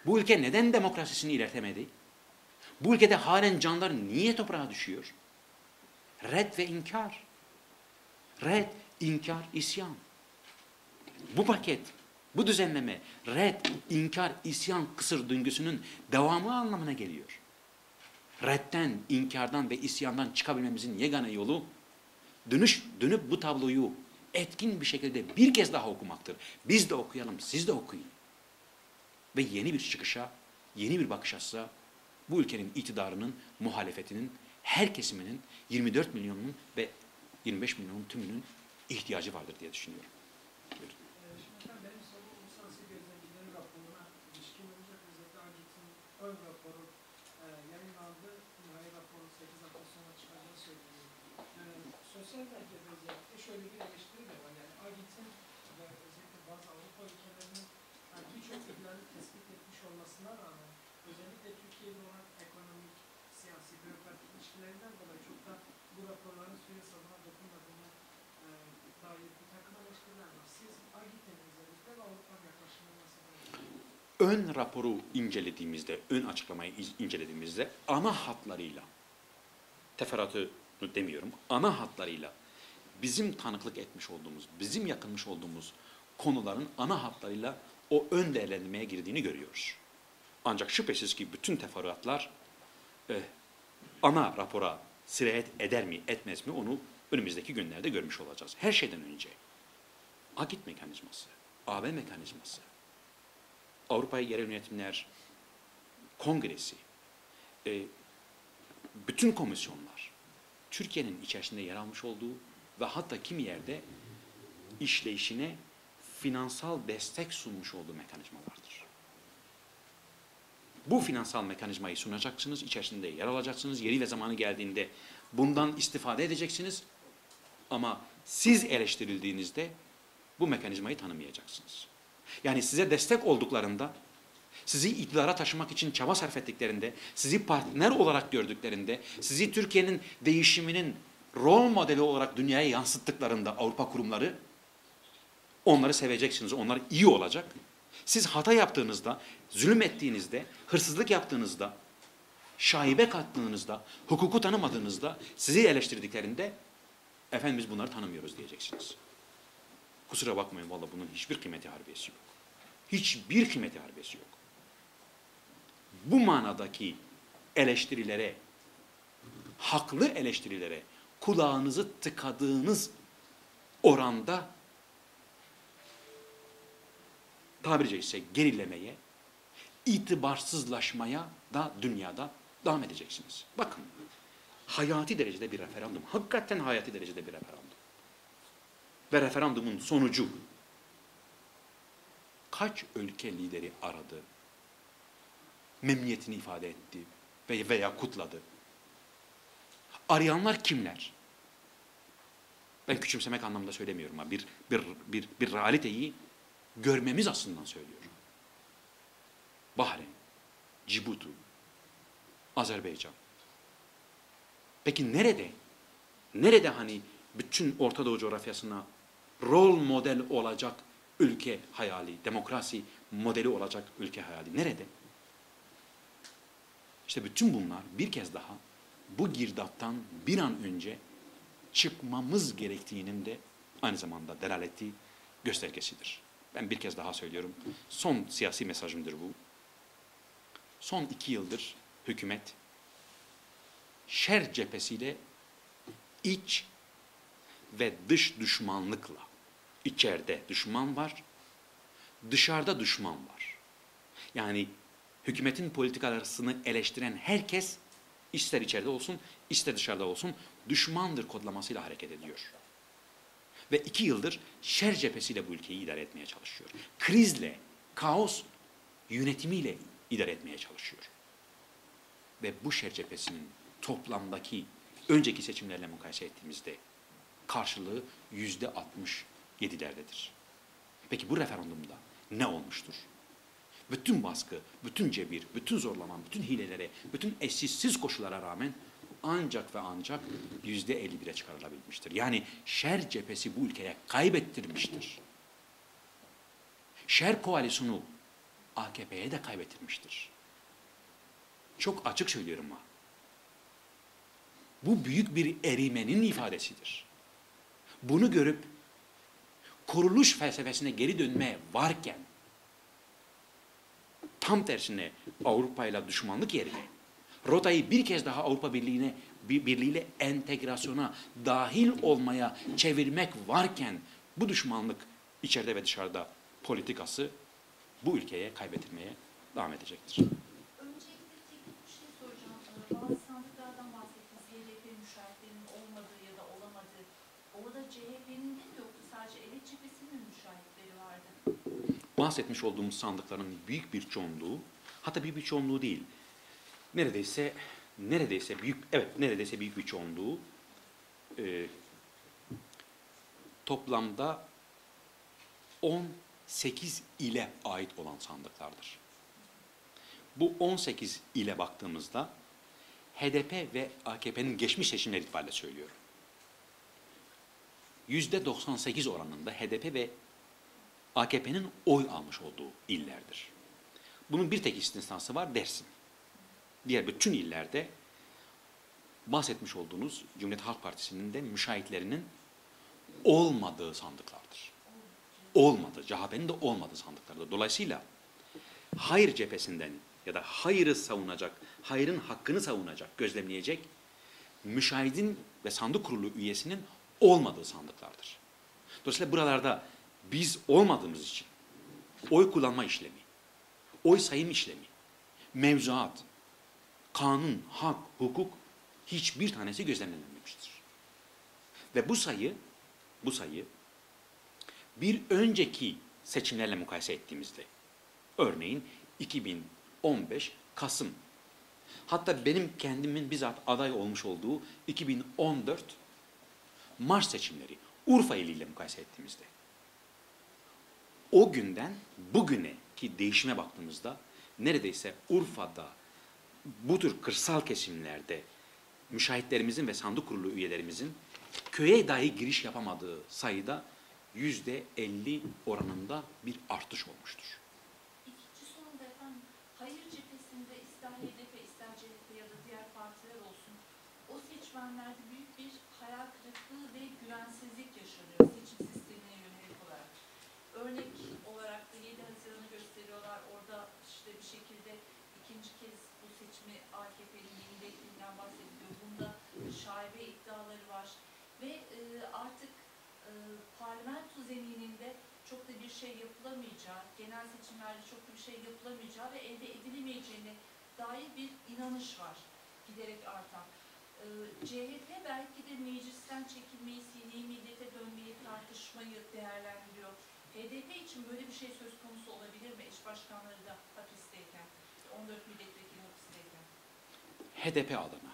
Bu ülke neden demokrasisini ilerlemedi? Bu ülkede halen canlar niye toprağa düşüyor? Red ve inkar. Red, inkar, isyan. Bu paket, bu düzenleme red, inkar, isyan kısır döngüsünün devamı anlamına geliyor. Redden, inkardan ve isyandan çıkabilmemizin yegane yolu dönüş dönüp bu tabloyu etkin bir şekilde bir kez daha okumaktır. Biz de okuyalım, siz de okuyun. Ve yeni bir çıkışa, yeni bir bakış açısı bu ülkenin iktidarının, muhalefetinin, her kesiminin 24 milyonun ve 25 milyonun tümünün ihtiyacı vardır diye düşünüyorum. Buyurun. Ön raporu e, yayınlandı. Nihai raporun 8 hafta sonra çıkacağı sosyal medyada özellikle şöyle bir eleştiri var. Yani AGİT'in ve özellikle bazı Avrupa ülkelerinin yani birçok ihlali tespit etmiş olmasına rağmen özellikle Türkiye ile olan ekonomik, siyasi, bürokratik ilişkilerinden dolayı çok da bu raporların suya sabuna dokunmadığını e, dair bir takım eleştiriler var. Siz AGİT'in özellikle ve Avrupa'nın yaklaşımını nasıl? Ön raporu incelediğimizde, ön açıklamayı iz- incelediğimizde ana hatlarıyla, teferruatı demiyorum, ana hatlarıyla bizim tanıklık etmiş olduğumuz, bizim yakınmış olduğumuz konuların ana hatlarıyla o ön değerlendirmeye girdiğini görüyoruz. Ancak şüphesiz ki bütün teferruatlar e, ana rapora sirayet eder mi, etmez mi onu önümüzdeki günlerde görmüş olacağız. Her şeyden önce AGİT mekanizması, AB mekanizması, Avrupa Yerel Yönetimler Kongresi, e, bütün komisyonlar, Türkiye'nin içerisinde yer almış olduğu ve hatta kimi yerde işleyişine finansal destek sunmuş olduğu mekanizmalardır. Bu finansal mekanizmayı sunacaksınız, içerisinde yer alacaksınız, yeri ve zamanı geldiğinde bundan istifade edeceksiniz ama siz eleştirildiğinizde bu mekanizmayı tanımayacaksınız. Yani size destek olduklarında, sizi iktidara taşımak için çaba sarf ettiklerinde, sizi partner olarak gördüklerinde, sizi Türkiye'nin değişiminin rol modeli olarak dünyaya yansıttıklarında Avrupa kurumları, onları seveceksiniz, onlar iyi olacak. Siz hata yaptığınızda, zulüm ettiğinizde, hırsızlık yaptığınızda, şaibe kattığınızda, hukuku tanımadığınızda, sizi eleştirdiklerinde, efendim biz bunları tanımıyoruz diyeceksiniz. Kusura bakmayın valla bunun hiçbir kıymeti harbiyesi yok. Hiçbir kıymeti harbiyesi yok. Bu manadaki eleştirilere, haklı eleştirilere kulağınızı tıkadığınız oranda tabiri caizse gerilemeye, itibarsızlaşmaya da dünyada devam edeceksiniz. Bakın, hayati derecede bir referandum, hakikaten hayati derecede bir referandum. Ve referandumun sonucu kaç ülke lideri aradı, memnuniyetini ifade etti ve veya kutladı. Arayanlar kimler? Ben küçümsemek anlamında söylemiyorum ama bir bir bir bir realiteyi görmemiz aslında söylüyorum. Bahreyn, Cibutu, Azerbaycan. Peki nerede? Nerede hani bütün Orta Doğu coğrafyasına rol model olacak ülke hayali, demokrasi modeli olacak ülke hayali nerede? İşte bütün bunlar bir kez daha bu girdaptan bir an önce çıkmamız gerektiğinin de aynı zamanda delaleti göstergesidir. Ben bir kez daha söylüyorum. Son siyasi mesajımdır bu. Son iki yıldır hükümet şer cephesiyle iç ve dış düşmanlıkla içeride düşman var, dışarıda düşman var. Yani hükümetin politikalarını eleştiren herkes ister içeride olsun ister dışarıda olsun düşmandır kodlamasıyla hareket ediyor. Ve iki yıldır şer cephesiyle bu ülkeyi idare etmeye çalışıyor. Krizle, kaos yönetimiyle idare etmeye çalışıyor. Ve bu şer cephesinin toplamdaki önceki seçimlerle mukayese ettiğimizde karşılığı yüzde 67'lerdedir. Peki bu referandumda ne olmuştur? Bütün baskı, bütün cebir, bütün zorlama, bütün hilelere, bütün eşsiz koşullara rağmen ancak ve ancak yüzde 51'e çıkarılabilmiştir. Yani şer cephesi bu ülkeye kaybettirmiştir. Şer koalisyonu AKP'ye de kaybettirmiştir. Çok açık söylüyorum ha. Bu büyük bir erimenin ifadesidir. Bunu görüp kuruluş felsefesine geri dönme varken tam tersine Avrupa ile düşmanlık yerine rotayı bir kez daha Avrupa Birliği'ne bir- birliğiyle entegrasyona dahil olmaya çevirmek varken bu düşmanlık içeride ve dışarıda politikası bu ülkeye kaybettirmeye devam edecektir. Öncelikle teknik bir şey soracağım. Bazı sandıklardan bahsettiniz. HDP müşahitlerinin olmadığı ya da olamadığı. Orada CHP'nin de mi yoktu? Sadece evet cephesinin müşahitleri vardı? bahsetmiş olduğumuz sandıkların büyük bir çoğunluğu, hatta büyük bir çoğunluğu değil, neredeyse neredeyse büyük evet neredeyse büyük bir çoğunluğu e, toplamda 18 ile ait olan sandıklardır. Bu 18 ile baktığımızda HDP ve AKP'nin geçmiş seçimleri itibariyle söylüyorum. Yüzde 98 oranında HDP ve AKP'nin oy almış olduğu illerdir. Bunun bir tek istisnası var Dersim. Diğer bütün illerde bahsetmiş olduğunuz Cumhuriyet Halk Partisi'nin de müşahitlerinin olmadığı sandıklardır. Olmadı, CHP'nin de olmadığı sandıklardır. Dolayısıyla hayır cephesinden ya da hayırı savunacak, hayırın hakkını savunacak, gözlemleyecek müşahidin ve sandık kurulu üyesinin olmadığı sandıklardır. Dolayısıyla buralarda biz olmadığımız için oy kullanma işlemi, oy sayım işlemi, mevzuat, kanun, hak, hukuk hiçbir tanesi gözlemlenmemiştir. Ve bu sayı, bu sayı bir önceki seçimlerle mukayese ettiğimizde, örneğin 2015 Kasım, hatta benim kendimin bizzat aday olmuş olduğu 2014 Mart seçimleri, Urfa iliyle mukayese ettiğimizde, o günden bugüne ki değişime baktığımızda neredeyse Urfa'da bu tür kırsal kesimlerde müşahitlerimizin ve sandık kurulu üyelerimizin köye dahi giriş yapamadığı sayıda yüzde 50 oranında bir artış olmuştur. İkinci sorum da efendim, hayır cephesinde ister HDP ister CHP ya da diğer partiler olsun, o seçmenlerde büyük bir hayal kırıklığı ve güvensizlik yaşanıyor seçim sistemine yönelik olarak. Örnek olarak da 7 Haziran'ı gösteriyorlar, orada işte bir şekilde ikinci kez seçimi AKP'nin yenilediğinden bahsediliyor. Bunda şaibe iddiaları var ve e, artık e, parlamento zemininde çok da bir şey yapılamayacağı, genel seçimlerde çok da bir şey yapılamayacağı ve elde edilemeyeceğine dair bir inanış var giderek artan. Ee, CHP belki de meclisten çekilmeyi, sini millete dönmeyi, tartışmayı değerlendiriyor. HDP için böyle bir şey söz konusu olabilir mi? Eş başkanları da hapisteyken, 14 milletvekili. HDP adına,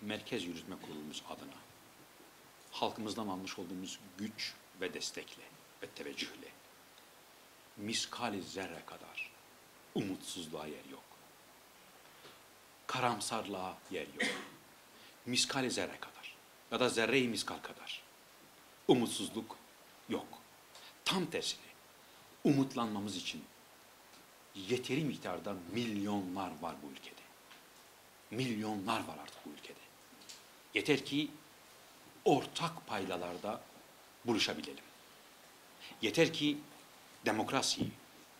Merkez Yürütme Kurulumuz adına, halkımızdan almış olduğumuz güç ve destekle ve teveccühle, miskali zerre kadar umutsuzluğa yer yok. Karamsarlığa yer yok. Miskali zerre kadar ya da zerre-i miskal kadar umutsuzluk yok. Tam tersine umutlanmamız için yeteri miktarda milyonlar var bu ülkede. Milyonlar var artık bu ülkede. Yeter ki ortak paydalarda buluşabilelim. Yeter ki demokrasiyi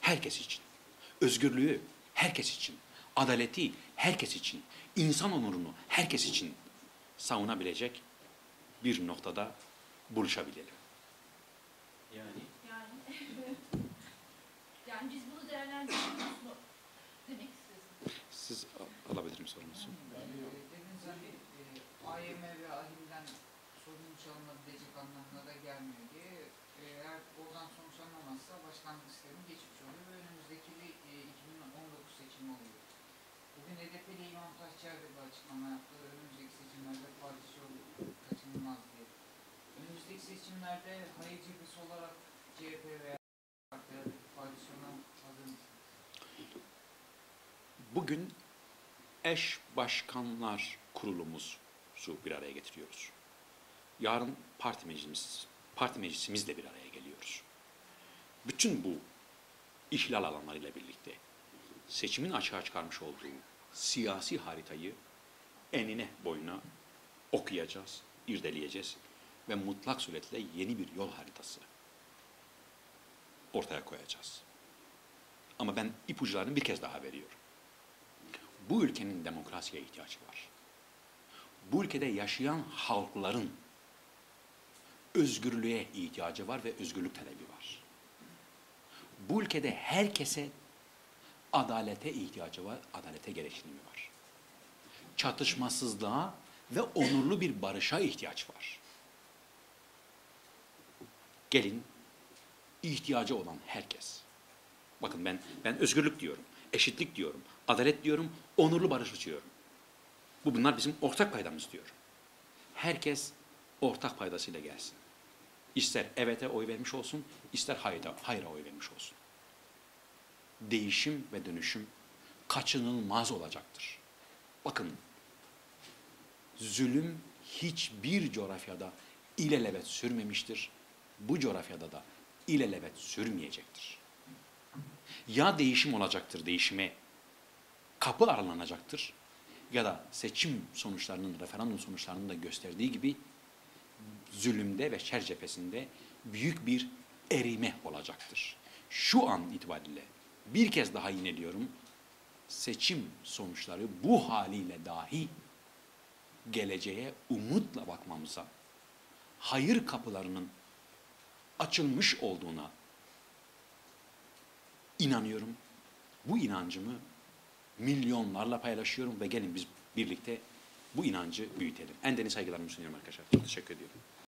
herkes için, özgürlüğü herkes için, adaleti herkes için, insan onurunu herkes için savunabilecek bir noktada buluşabilelim. Yani Yani Yani biz bunu değerlendiriyoruz mu? Demek istiyorsun. Siz al- alabilirim sorunuzu. Dediniz hani e, AYM ve AHİM'den sorumlu alınabilecek anlamına da gelmiyor diye. E, Eğer oradan sonuç alınamazsa başkanlık sistemi geçmiş oluyor ve önümüzdeki bir e, 2019 seçimi oluyor. Bugün HDP'li İmam Taşçıer de bir açıklama yaptı. Önümüzdeki seçimlerde koalisyon kaçınılmaz diye. Önümüzdeki seçimlerde hayır cephesi olarak CHP veya hazır mısınız? Bugün eş başkanlar kurulumuzu bir araya getiriyoruz. Yarın parti meclisimiz, parti meclisimizle bir araya geliyoruz. Bütün bu ihlal alanlarıyla birlikte seçimin açığa çıkarmış olduğu siyasi haritayı enine boyuna okuyacağız, irdeleyeceğiz ve mutlak suretle yeni bir yol haritası ortaya koyacağız. Ama ben ipuçlarını bir kez daha veriyorum. Bu ülkenin demokrasiye ihtiyacı var. Bu ülkede yaşayan halkların özgürlüğe ihtiyacı var ve özgürlük talebi var. Bu ülkede herkese adalete ihtiyacı var, adalete gereksinimi var. Çatışmasızlığa ve onurlu bir barışa ihtiyaç var. Gelin ihtiyacı olan herkes. Bakın ben ben özgürlük diyorum, eşitlik diyorum, adalet diyorum, onurlu barış diyorum. Bu bunlar bizim ortak paydamız diyor. Herkes ortak paydasıyla gelsin. İster evete oy vermiş olsun, ister hayra, hayra oy vermiş olsun. Değişim ve dönüşüm kaçınılmaz olacaktır. Bakın, zulüm hiçbir coğrafyada ilelebet sürmemiştir. Bu coğrafyada da ilelebet sürmeyecektir. Ya değişim olacaktır, değişime kapı aralanacaktır ya da seçim sonuçlarının, referandum sonuçlarının da gösterdiği gibi zulümde ve şer cephesinde büyük bir erime olacaktır. Şu an itibariyle bir kez daha yineliyorum, seçim sonuçları bu haliyle dahi geleceğe umutla bakmamıza, hayır kapılarının açılmış olduğuna inanıyorum. Bu inancımı milyonlarla paylaşıyorum ve gelin biz birlikte bu inancı büyütelim. En derin saygılarımı sunuyorum arkadaşlar. Teşekkür ediyorum.